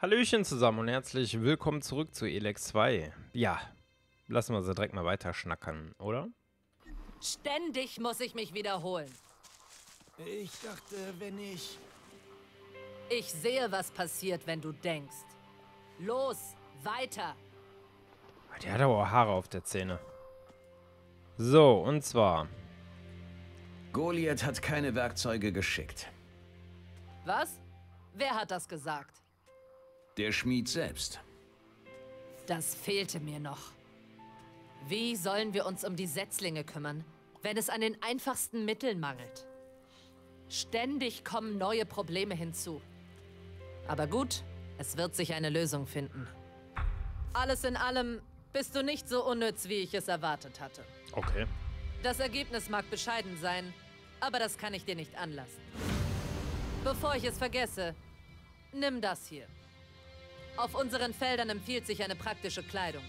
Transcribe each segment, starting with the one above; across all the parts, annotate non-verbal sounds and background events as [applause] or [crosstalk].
Hallöchen zusammen und herzlich willkommen zurück zu Elex 2. Ja, lassen wir sie direkt mal weiter schnackern, oder? Ständig muss ich mich wiederholen. Ich dachte, wenn ich... Ich sehe, was passiert, wenn du denkst. Los, weiter. Der hat aber auch Haare auf der Zähne. So, und zwar... Goliath hat keine Werkzeuge geschickt. Was? Wer hat das gesagt? Der Schmied selbst. Das fehlte mir noch. Wie sollen wir uns um die Setzlinge kümmern, wenn es an den einfachsten Mitteln mangelt? Ständig kommen neue Probleme hinzu. Aber gut, es wird sich eine Lösung finden. Alles in allem bist du nicht so unnütz, wie ich es erwartet hatte. Okay. Das Ergebnis mag bescheiden sein, aber das kann ich dir nicht anlassen. Bevor ich es vergesse, nimm das hier. Auf unseren Feldern empfiehlt sich eine praktische Kleidung.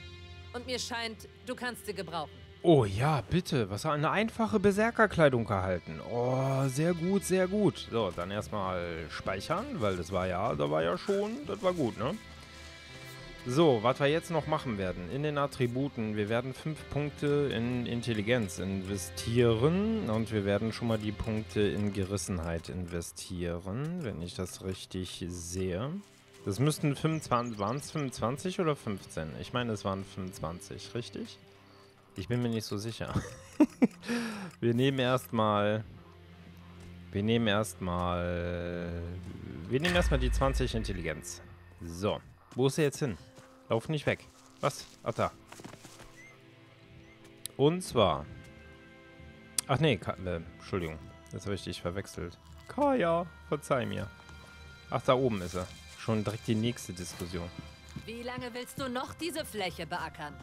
Und mir scheint, du kannst sie gebrauchen. Oh ja, bitte. Was eine einfache Berserkerkleidung erhalten. Oh, sehr gut, sehr gut. So, dann erstmal speichern, weil das war ja, da war ja schon, das war gut, ne? So, was wir jetzt noch machen werden, in den Attributen, wir werden fünf Punkte in Intelligenz investieren und wir werden schon mal die Punkte in Gerissenheit investieren, wenn ich das richtig sehe. Das müssten 25, waren es 25 oder 15? Ich meine, es waren 25, richtig? Ich bin mir nicht so sicher. [laughs] wir nehmen erstmal, wir nehmen erstmal, wir nehmen erstmal die 20 Intelligenz. So, wo ist er jetzt hin? Lauf nicht weg. Was? Ach da. Und zwar. Ach nee, Ka äh, Entschuldigung. Jetzt habe ich dich verwechselt. Kaya, verzeih mir. Ach, da oben ist er. Schon direkt die nächste Diskussion. Wie lange willst du noch diese Fläche beackern?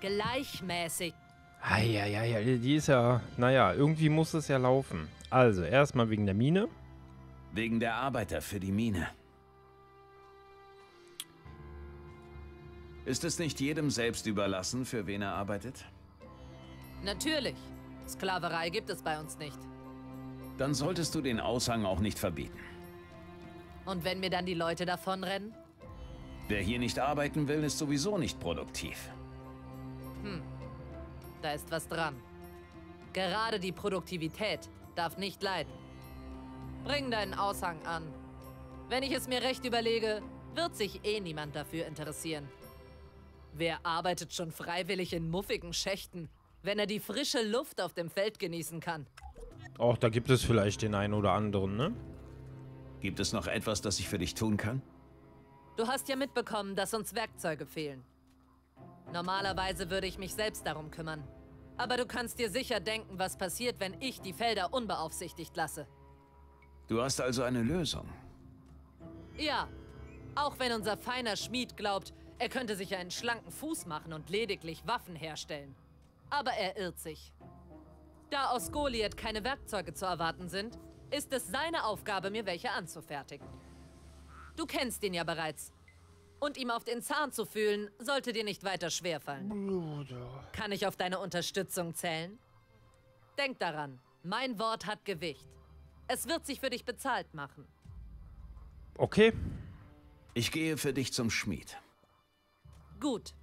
Gleichmäßig. Eieiei, die ist ja. Naja, irgendwie muss es ja laufen. Also, erstmal wegen der Mine. Wegen der Arbeiter für die Mine. Ist es nicht jedem selbst überlassen, für wen er arbeitet? Natürlich. Sklaverei gibt es bei uns nicht. Dann solltest du den Aushang auch nicht verbieten. Und wenn mir dann die Leute davonrennen? Wer hier nicht arbeiten will, ist sowieso nicht produktiv. Hm, da ist was dran. Gerade die Produktivität darf nicht leiden. Bring deinen Aushang an. Wenn ich es mir recht überlege, wird sich eh niemand dafür interessieren. Wer arbeitet schon freiwillig in muffigen Schächten, wenn er die frische Luft auf dem Feld genießen kann? Auch da gibt es vielleicht den einen oder anderen, ne? Gibt es noch etwas, das ich für dich tun kann? Du hast ja mitbekommen, dass uns Werkzeuge fehlen. Normalerweise würde ich mich selbst darum kümmern. Aber du kannst dir sicher denken, was passiert, wenn ich die Felder unbeaufsichtigt lasse. Du hast also eine Lösung. Ja, auch wenn unser feiner Schmied glaubt, er könnte sich einen schlanken Fuß machen und lediglich Waffen herstellen. Aber er irrt sich. Da aus Goliath keine Werkzeuge zu erwarten sind, ist es seine Aufgabe, mir welche anzufertigen. Du kennst ihn ja bereits. Und ihm auf den Zahn zu fühlen, sollte dir nicht weiter schwerfallen. Bruder. Kann ich auf deine Unterstützung zählen? Denk daran, mein Wort hat Gewicht. Es wird sich für dich bezahlt machen. Okay. Ich gehe für dich zum Schmied. Gut.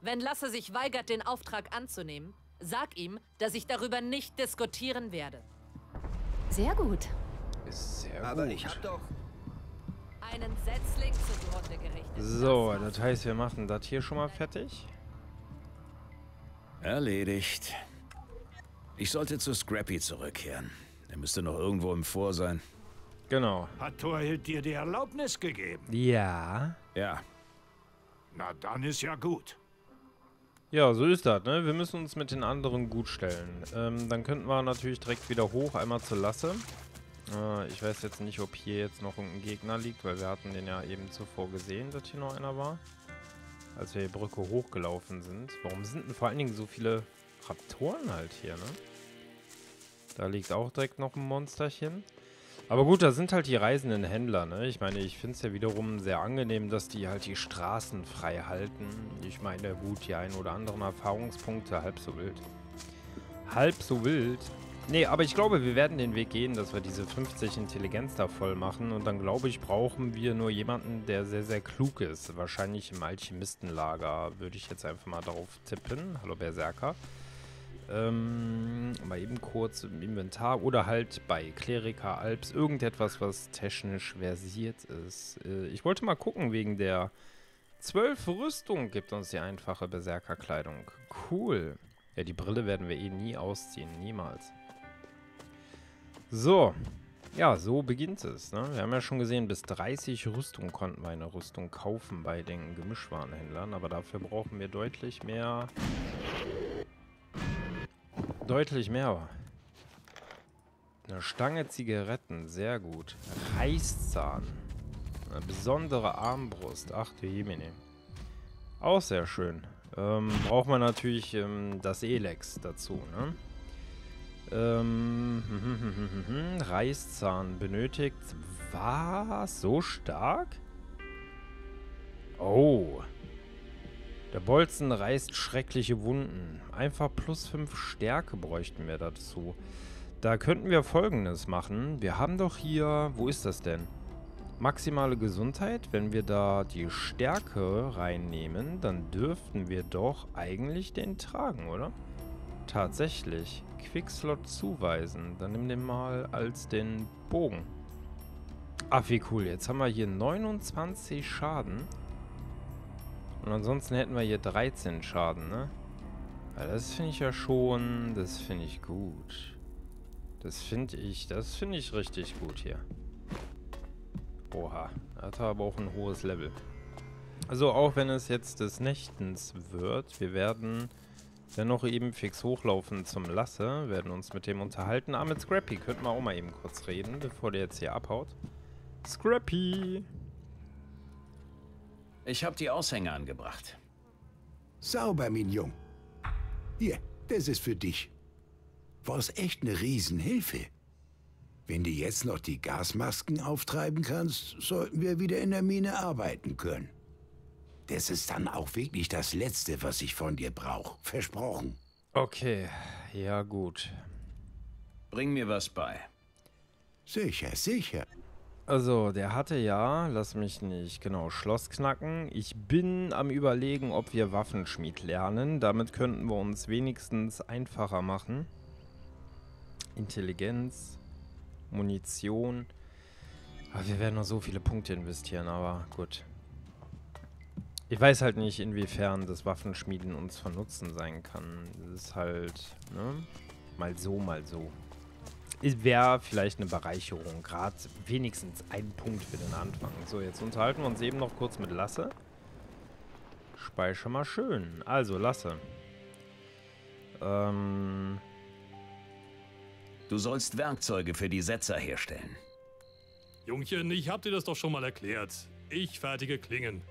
Wenn Lasse sich weigert, den Auftrag anzunehmen, sag ihm, dass ich darüber nicht diskutieren werde. Sehr gut. Ist sehr Aber gut. ich hab doch... Einen Setzling zugrunde gerichtet. So, das heißt, wir machen das hier schon mal fertig. Erledigt. Ich sollte zu Scrappy zurückkehren. Er müsste noch irgendwo im Vor sein. Genau. Hat Torhild dir die Erlaubnis gegeben? Ja. Ja, Na, dann ist ja gut. Ja, so ist das, ne? Wir müssen uns mit den anderen gut stellen. Ähm, dann könnten wir natürlich direkt wieder hoch, einmal zur Lasse. Äh, ich weiß jetzt nicht, ob hier jetzt noch irgendein Gegner liegt, weil wir hatten den ja eben zuvor gesehen, dass hier noch einer war. Als wir die Brücke hochgelaufen sind. Warum sind denn vor allen Dingen so viele Raptoren halt hier, ne? Da liegt auch direkt noch ein Monsterchen. Aber gut, da sind halt die reisenden Händler, ne? Ich meine, ich finde es ja wiederum sehr angenehm, dass die halt die Straßen frei halten. Ich meine, gut, die ein oder anderen Erfahrungspunkte, halb so wild. Halb so wild. Nee, aber ich glaube, wir werden den Weg gehen, dass wir diese 50 Intelligenz da voll machen. Und dann glaube ich, brauchen wir nur jemanden, der sehr, sehr klug ist. Wahrscheinlich im Alchemistenlager würde ich jetzt einfach mal darauf tippen. Hallo Berserker. Ähm, mal eben kurz im Inventar. Oder halt bei Kleriker Alps irgendetwas, was technisch versiert ist. Äh, ich wollte mal gucken wegen der 12 Rüstung gibt uns die einfache Berserkerkleidung. Cool. Ja, die Brille werden wir eh nie ausziehen. Niemals. So. Ja, so beginnt es. Ne? Wir haben ja schon gesehen, bis 30 Rüstung konnten wir eine Rüstung kaufen bei den Gemischwarenhändlern. Aber dafür brauchen wir deutlich mehr... Deutlich mehr. Eine Stange Zigaretten, sehr gut. Reißzahn. Eine besondere Armbrust. Ach du Jemine. Auch sehr schön. Ähm, braucht man natürlich ähm, das Elex dazu, ne? Ähm, hm, hm, hm, Reißzahn benötigt. Was? So stark? Oh. Der Bolzen reißt schreckliche Wunden. Einfach plus 5 Stärke bräuchten wir dazu. Da könnten wir folgendes machen. Wir haben doch hier... Wo ist das denn? Maximale Gesundheit. Wenn wir da die Stärke reinnehmen, dann dürften wir doch eigentlich den tragen, oder? Tatsächlich. Quickslot zuweisen. Dann nimm den mal als den Bogen. Ach, wie cool. Jetzt haben wir hier 29 Schaden. Und ansonsten hätten wir hier 13 Schaden, ne? Ja, das finde ich ja schon... Das finde ich gut. Das finde ich... Das finde ich richtig gut hier. Oha. Hat aber auch ein hohes Level. Also auch wenn es jetzt des Nächtens wird, wir werden dennoch eben fix hochlaufen zum Lasse, werden uns mit dem unterhalten. Ah, mit Scrappy könnten wir auch mal eben kurz reden, bevor der jetzt hier abhaut. Scrappy! Ich habe die Aushänge angebracht. Sauber, Mignon. Hier, das ist für dich. War's echt eine Riesenhilfe. Wenn du jetzt noch die Gasmasken auftreiben kannst, sollten wir wieder in der Mine arbeiten können. Das ist dann auch wirklich das Letzte, was ich von dir brauche. Versprochen. Okay, ja gut. Bring mir was bei. Sicher, sicher. Also, der hatte ja, lass mich nicht, genau, Schloss knacken. Ich bin am überlegen, ob wir Waffenschmied lernen. Damit könnten wir uns wenigstens einfacher machen. Intelligenz, Munition. Aber wir werden noch so viele Punkte investieren, aber gut. Ich weiß halt nicht, inwiefern das Waffenschmieden uns von Nutzen sein kann. Das ist halt, ne? Mal so, mal so. Wäre vielleicht eine Bereicherung. Gerade wenigstens ein Punkt für den Anfang. So, jetzt unterhalten wir uns eben noch kurz mit Lasse. Speicher mal schön. Also, Lasse. Ähm... Du sollst Werkzeuge für die Setzer herstellen. Jungchen, ich hab dir das doch schon mal erklärt. Ich fertige Klingen.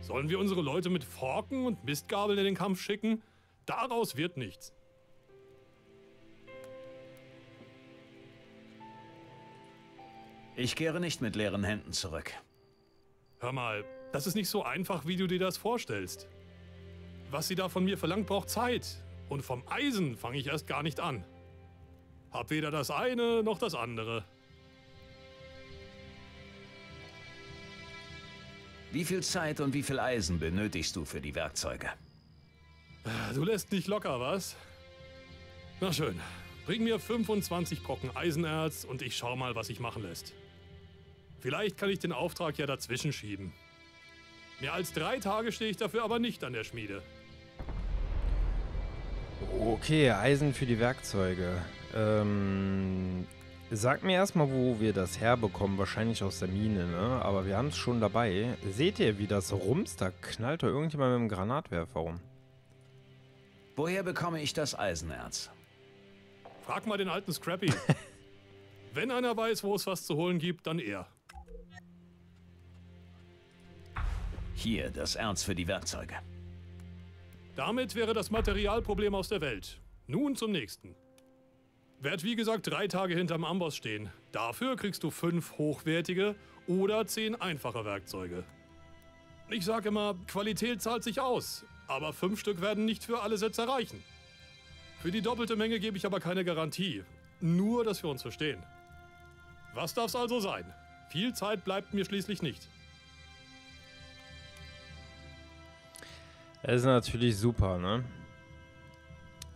Sollen wir unsere Leute mit Forken und Mistgabeln in den Kampf schicken? Daraus wird nichts. Ich kehre nicht mit leeren Händen zurück. Hör mal, das ist nicht so einfach, wie du dir das vorstellst. Was sie da von mir verlangt, braucht Zeit. Und vom Eisen fange ich erst gar nicht an. Hab weder das eine noch das andere. Wie viel Zeit und wie viel Eisen benötigst du für die Werkzeuge? Du lässt nicht locker, was? Na schön. Bring mir 25 Brocken Eisenerz und ich schau mal, was sich machen lässt. Vielleicht kann ich den Auftrag ja dazwischen schieben. Mehr als drei Tage stehe ich dafür aber nicht an der Schmiede. Okay, Eisen für die Werkzeuge. Ähm, sag mir erstmal, wo wir das herbekommen. Wahrscheinlich aus der Mine, ne? Aber wir haben es schon dabei. Seht ihr, wie das rumst? Da knallt doch irgendjemand mit einem Granatwerfer rum. Woher bekomme ich das Eisenerz? Frag mal den alten Scrappy. [laughs] Wenn einer weiß, wo es was zu holen gibt, dann er. Hier, das Erz für die Werkzeuge. Damit wäre das Materialproblem aus der Welt. Nun zum nächsten. Werd wie gesagt drei Tage hinterm Amboss stehen. Dafür kriegst du fünf hochwertige oder zehn einfache Werkzeuge. Ich sag immer, Qualität zahlt sich aus, aber fünf Stück werden nicht für alle Sätze reichen. Für die doppelte Menge gebe ich aber keine Garantie. Nur, dass wir uns verstehen. Was darf's also sein? Viel Zeit bleibt mir schließlich nicht. Das ist natürlich super, ne?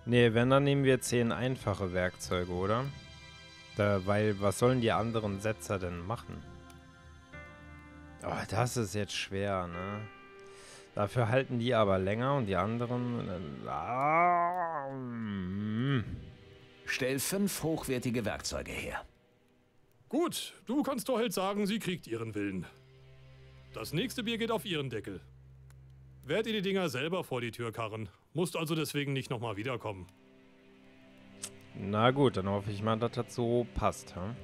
Ne, wenn, dann nehmen wir 10 einfache Werkzeuge, oder? Da, weil, was sollen die anderen Setzer denn machen? Oh, das ist jetzt schwer, ne? Dafür halten die aber länger und die anderen... Äh, ah, mm. Stell fünf hochwertige Werkzeuge her. Gut, du kannst Torhild sagen, sie kriegt ihren Willen. Das nächste Bier geht auf ihren Deckel. Werd ihr die Dinger selber vor die Tür karren. Musst also deswegen nicht nochmal wiederkommen. Na gut, dann hoffe ich mal, dass das so passt. Hm?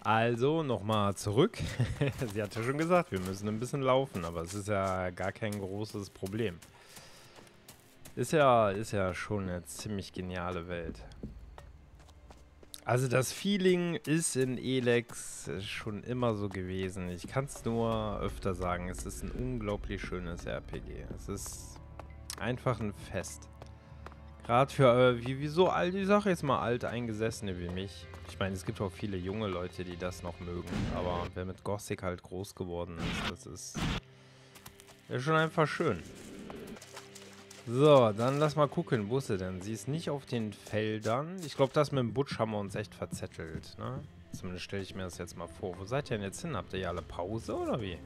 Also, nochmal zurück. [laughs] Sie hatte schon gesagt, wir müssen ein bisschen laufen, aber es ist ja gar kein großes Problem. Ist ja, ist ja schon eine ziemlich geniale Welt. Also das Feeling ist in Elex schon immer so gewesen. Ich kann es nur öfter sagen, es ist ein unglaublich schönes RPG. Es ist einfach ein Fest. Gerade für, äh, wie, wie so all die Sache jetzt mal alt Eingesessene wie mich. Ich meine, es gibt auch viele junge Leute, die das noch mögen. Aber wer mit Gothic halt groß geworden ist, das ist, ist schon einfach schön. So, dann lass mal gucken, wo ist sie denn? Sie ist nicht auf den Feldern. Ich glaube, das mit dem Butch haben wir uns echt verzettelt, ne? Zumindest stelle ich mir das jetzt mal vor. Wo seid ihr denn jetzt hin? Habt ihr ja alle Pause oder wie?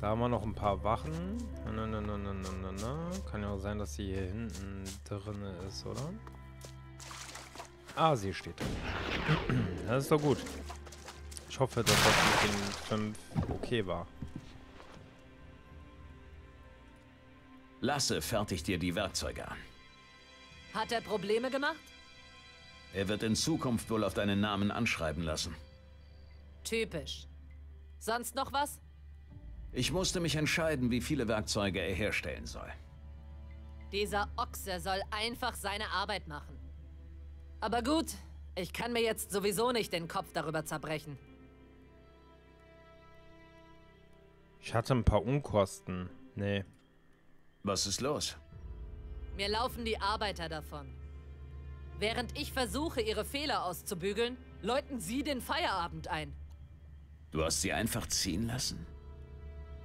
Da haben wir noch ein paar Wachen. Na, na, na, na, na, na, na. Kann ja auch sein, dass sie hier hinten drin ist, oder? Ah, sie steht da. Das ist doch gut. Ich hoffe, dass das mit den 5 okay war. Lasse fertigt dir die Werkzeuge an. Hat er Probleme gemacht? Er wird in Zukunft wohl auf deinen Namen anschreiben lassen. Typisch. Sonst noch was? Ich musste mich entscheiden, wie viele Werkzeuge er herstellen soll. Dieser Ochse soll einfach seine Arbeit machen. Aber gut, ich kann mir jetzt sowieso nicht den Kopf darüber zerbrechen. Ich hatte ein paar Unkosten. Nee. Was ist los? Mir laufen die Arbeiter davon. Während ich versuche, ihre Fehler auszubügeln, läuten sie den Feierabend ein. Du hast sie einfach ziehen lassen?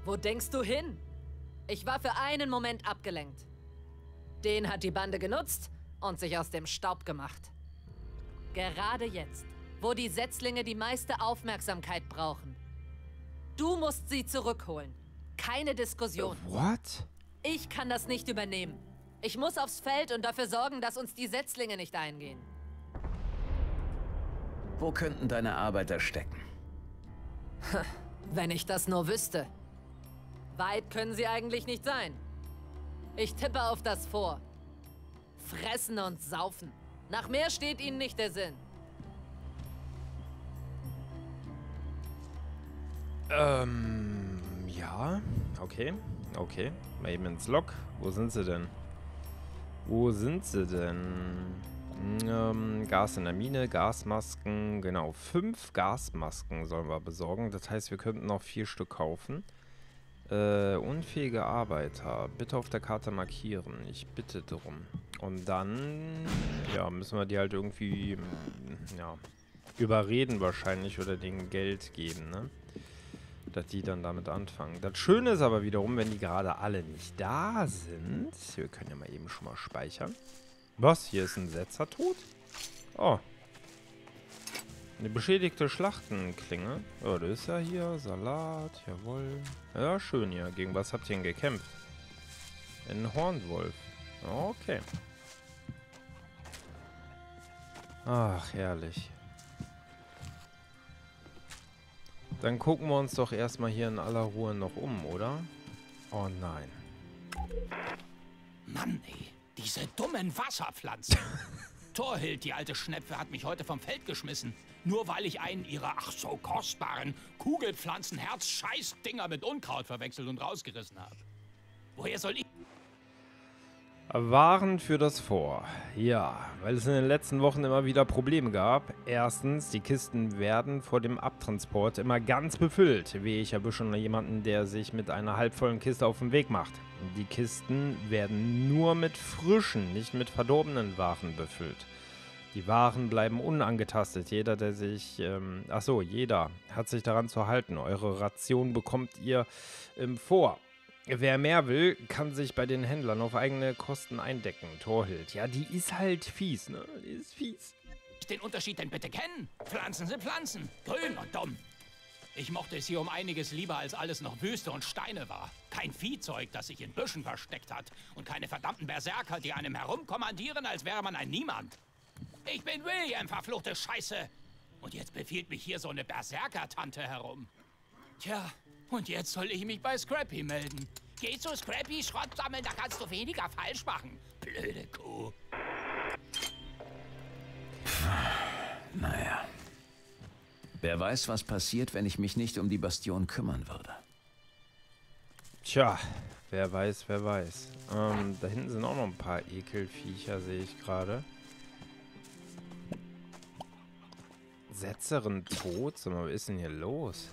Wo denkst du hin? Ich war für einen Moment abgelenkt. Den hat die Bande genutzt und sich aus dem Staub gemacht. Gerade jetzt, wo die Setzlinge die meiste Aufmerksamkeit brauchen. Du musst sie zurückholen. Keine Diskussion. What? Ich kann das nicht übernehmen. Ich muss aufs Feld und dafür sorgen, dass uns die Setzlinge nicht eingehen. Wo könnten deine Arbeiter stecken? Wenn ich das nur wüsste. Weit können sie eigentlich nicht sein. Ich tippe auf das vor. Fressen und saufen. Nach mehr steht ihnen nicht der Sinn. Ähm, ja. Okay, okay. Mal eben ins Log. Wo sind sie denn? Wo sind sie denn? Ähm, Gas in der Mine, Gasmasken. Genau, fünf Gasmasken sollen wir besorgen. Das heißt, wir könnten noch vier Stück kaufen. Äh, unfähige Arbeiter. Bitte auf der Karte markieren. Ich bitte drum. Und dann, ja, müssen wir die halt irgendwie, ja, überreden wahrscheinlich oder denen Geld geben, ne? Dass die dann damit anfangen. Das Schöne ist aber wiederum, wenn die gerade alle nicht da sind. Wir können ja mal eben schon mal speichern. Was? Hier ist ein Setzer tot? Oh. Eine beschädigte Schlachtenklinge. Oh, das ist ja hier. Salat, jawohl. Ja, schön hier. Gegen was habt ihr denn gekämpft? Ein Hornwolf. Okay. Ach, herrlich. Dann gucken wir uns doch erstmal hier in aller Ruhe noch um, oder? Oh nein. Mann, ey, diese dummen Wasserpflanzen. [laughs] Torhild, die alte Schnepfe, hat mich heute vom Feld geschmissen. Nur weil ich einen ihrer ach so kostbaren Kugelpflanzen-Herz-Scheißdinger mit Unkraut verwechselt und rausgerissen habe. Woher soll ich... Waren für das Vor. Ja, weil es in den letzten Wochen immer wieder Probleme gab. Erstens, die Kisten werden vor dem Abtransport immer ganz befüllt. Wie ich erwische schon jemanden, der sich mit einer halbvollen Kiste auf den Weg macht. Die Kisten werden nur mit frischen, nicht mit verdorbenen Waren befüllt. Die Waren bleiben unangetastet. Jeder, der sich, ähm, ach so, jeder hat sich daran zu halten. Eure Ration bekommt ihr ähm, vor. Wer mehr will, kann sich bei den Händlern auf eigene Kosten eindecken. Torhild, ja, die ist halt fies, ne? Die ist fies. Den Unterschied denn bitte kennen? Pflanzen sind Pflanzen, grün und dumm. Ich mochte es hier um einiges lieber, als alles noch Wüste und Steine war. Kein Viehzeug, das sich in Büschen versteckt hat. Und keine verdammten Berserker, die einem herumkommandieren, als wäre man ein Niemand. Ich bin William, verfluchte Scheiße. Und jetzt befiehlt mich hier so eine Berserker-Tante herum. Tja, und jetzt soll ich mich bei Scrappy melden. Geh zu Scrappy Schrott sammeln, da kannst du weniger falsch machen. Blöde Kuh. Naja. Wer weiß, was passiert, wenn ich mich nicht um die Bastion kümmern würde. Tja, wer weiß, wer weiß. Ähm, da hinten sind auch noch ein paar Ekelviecher, sehe ich gerade. Setzerin tot? Sag mal, was ist denn hier los?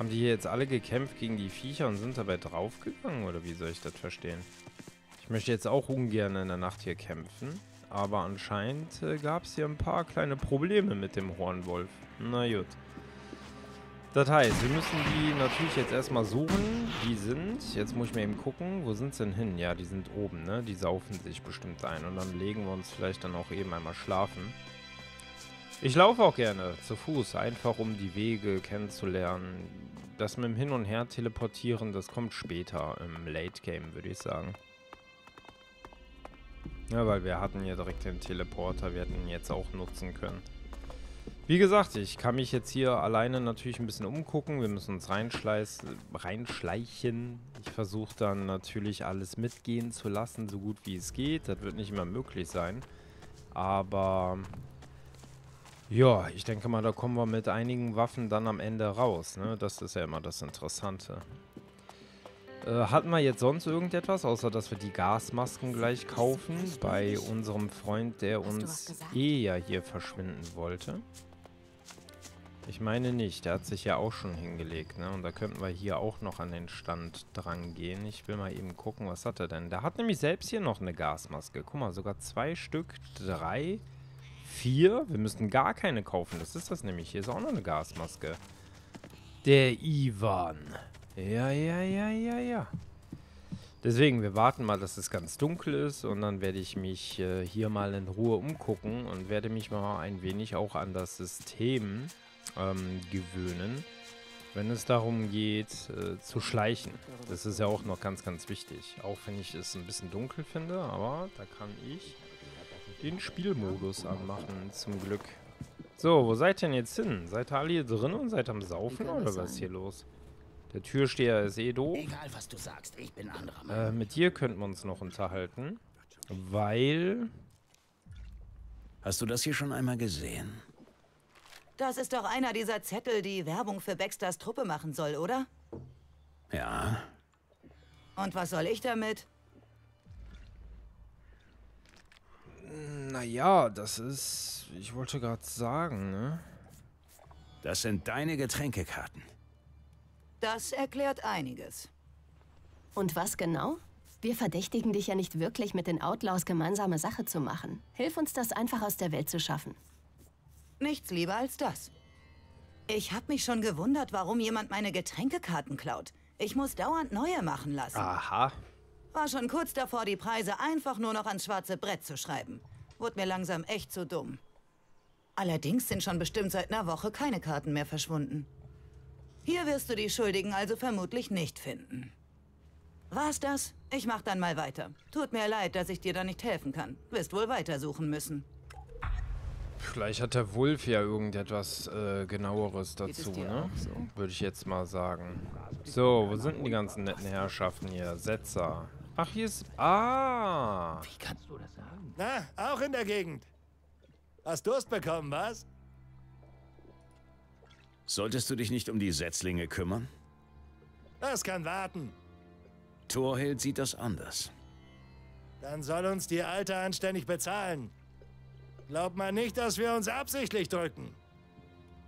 Haben die hier jetzt alle gekämpft gegen die Viecher und sind dabei draufgegangen? Oder wie soll ich das verstehen? Ich möchte jetzt auch ungern in der Nacht hier kämpfen. Aber anscheinend äh, gab es hier ein paar kleine Probleme mit dem Hornwolf. Na gut. Das heißt, wir müssen die natürlich jetzt erstmal suchen. Die sind, jetzt muss ich mir eben gucken, wo sind sie denn hin? Ja, die sind oben, ne? Die saufen sich bestimmt ein. Und dann legen wir uns vielleicht dann auch eben einmal schlafen. Ich laufe auch gerne zu Fuß, einfach um die Wege kennenzulernen. Das mit dem Hin- und Her teleportieren, das kommt später im Late Game, würde ich sagen. Ja, weil wir hatten ja direkt den Teleporter, wir hätten ihn jetzt auch nutzen können. Wie gesagt, ich kann mich jetzt hier alleine natürlich ein bisschen umgucken. Wir müssen uns reinschleichen. Ich versuche dann natürlich alles mitgehen zu lassen, so gut wie es geht. Das wird nicht immer möglich sein. Aber ja, ich denke mal, da kommen wir mit einigen Waffen dann am Ende raus. Ne? Das ist ja immer das Interessante. Äh, hatten wir jetzt sonst irgendetwas, außer dass wir die Gasmasken gleich kaufen bei unserem Freund, der uns eh ja hier verschwinden wollte? Ich meine nicht, der hat sich ja auch schon hingelegt, ne? Und da könnten wir hier auch noch an den Stand dran gehen. Ich will mal eben gucken, was hat er denn? Der hat nämlich selbst hier noch eine Gasmaske. Guck mal, sogar zwei Stück, drei, vier. Wir müssten gar keine kaufen. Das ist das nämlich. Hier ist auch noch eine Gasmaske. Der Ivan. Ja, ja, ja, ja, ja. Deswegen, wir warten mal, dass es ganz dunkel ist und dann werde ich mich äh, hier mal in Ruhe umgucken und werde mich mal ein wenig auch an das System ähm, gewöhnen, wenn es darum geht, äh, zu schleichen. Das ist ja auch noch ganz, ganz wichtig. Auch wenn ich es ein bisschen dunkel finde, aber da kann ich den Spielmodus anmachen, zum Glück. So, wo seid ihr denn jetzt hin? Seid ihr alle hier drin und seid am Saufen oder was ist hier los? Der Türsteher ist eh doof. Egal, was du sagst, ich bin anderer Meinung. Äh, mit dir könnten wir uns noch unterhalten, weil... Hast du das hier schon einmal gesehen? Das ist doch einer dieser Zettel, die Werbung für Baxters Truppe machen soll, oder? Ja. Und was soll ich damit? Naja, das ist... Ich wollte gerade sagen, ne? Das sind deine Getränkekarten. Das erklärt einiges. Und was genau? Wir verdächtigen dich ja nicht wirklich, mit den Outlaws gemeinsame Sache zu machen. Hilf uns, das einfach aus der Welt zu schaffen. Nichts lieber als das. Ich habe mich schon gewundert, warum jemand meine Getränkekarten klaut. Ich muss dauernd neue machen lassen. Aha. War schon kurz davor, die Preise einfach nur noch ans schwarze Brett zu schreiben. Wurde mir langsam echt zu dumm. Allerdings sind schon bestimmt seit einer Woche keine Karten mehr verschwunden. Hier wirst du die Schuldigen also vermutlich nicht finden. War's das? Ich mach dann mal weiter. Tut mir leid, dass ich dir da nicht helfen kann. Wirst wohl weitersuchen müssen. Vielleicht hat der Wolf ja irgendetwas äh, genaueres dazu, ne? So? Würde ich jetzt mal sagen. So, wo sind denn die ganzen netten Herrschaften hier? Setzer. Ach, hier ist... Ah! Wie kannst du das sagen? Na, auch in der Gegend. Hast Durst bekommen, was? Solltest du dich nicht um die Setzlinge kümmern? Das kann warten. Thorhild sieht das anders. Dann soll uns die Alte anständig bezahlen. Glaubt man nicht, dass wir uns absichtlich drücken.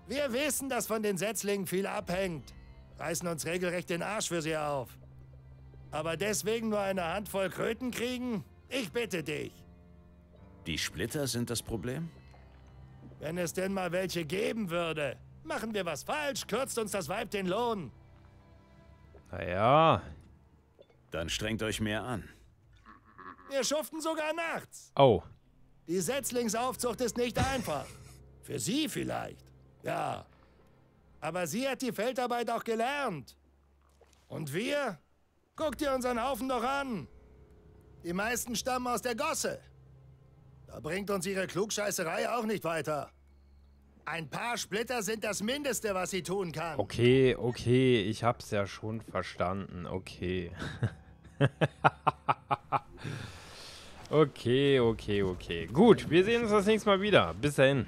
Wir wissen, dass von den Setzlingen viel abhängt. Reißen uns regelrecht den Arsch für sie auf. Aber deswegen nur eine Handvoll Kröten kriegen? Ich bitte dich. Die Splitter sind das Problem? Wenn es denn mal welche geben würde. Machen wir was falsch, kürzt uns das Weib den Lohn. Naja. Dann strengt euch mehr an. Wir schuften sogar nachts. Oh. Die Setzlingsaufzucht ist nicht einfach. Für sie vielleicht. Ja. Aber sie hat die Feldarbeit auch gelernt. Und wir? Guck dir unseren Haufen doch an. Die meisten stammen aus der Gosse. Da bringt uns ihre Klugscheißerei auch nicht weiter. Ein paar Splitter sind das Mindeste, was sie tun kann. Okay, okay, ich hab's ja schon verstanden. Okay. [laughs] okay, okay, okay. Gut, wir sehen uns das nächste Mal wieder. Bis dahin.